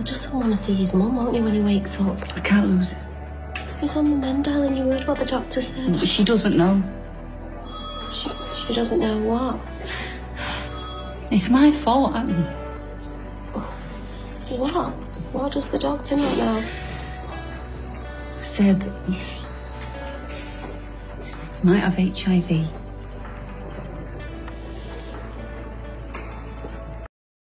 He'll just want to see his mum, won't he, when he wakes up? I can't lose him. He's on the mend, darling. You heard what the doctor said. She doesn't know. She, she doesn't know what. It's my fault, Anne. What? What does the doctor not know? Seb might have HIV.